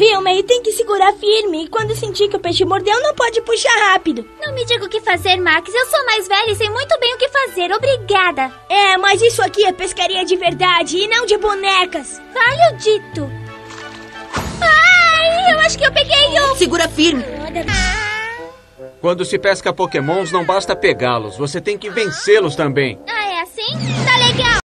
Viu, meio Tem que segurar firme. E quando sentir que o peixe mordeu, não pode puxar rápido. Não me diga o que fazer, Max. Eu sou mais velha e sei muito bem o que fazer. Obrigada. É, mas isso aqui é pescaria de verdade e não de bonecas. Vale o dito. Ai, eu acho que eu peguei um. Segura firme. Quando se pesca pokémons, não basta pegá-los, você tem que vencê-los também.